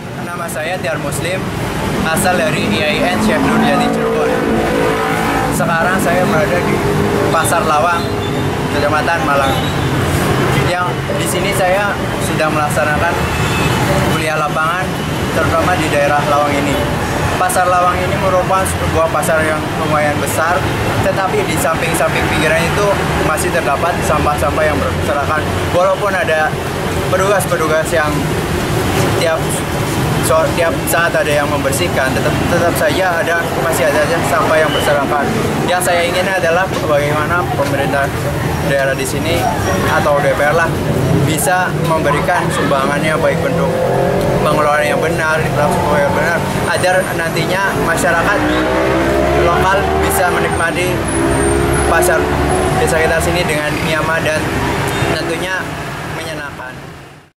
Nama saya Tiar Muslim, asal dari IAIN Syekh Nurjati Cirebon. Sekarang saya berada di Pasar Lawang, Kecamatan Malang. Yang di sini saya sedang melaksanakan kuliah lapangan, terutama di daerah Lawang ini. Pasar Lawang ini merupakan sebuah pasar yang lumayan besar, tetapi di samping-samping pinggiran itu masih terdapat sampah-sampah yang berserakan. Walaupun ada petugas-petugas yang tiap so, tiap saat ada yang membersihkan, tetap tetap saja ada masih ada saja sampah yang berserakan. Yang saya ingin adalah bagaimana pemerintah daerah di sini atau DPR lah bisa memberikan sumbangannya baik bentuk pengelolaan yang benar, infrastruktur yang benar, agar nantinya masyarakat lokal bisa menikmati pasar desa kita sini dengan nyaman dan tentunya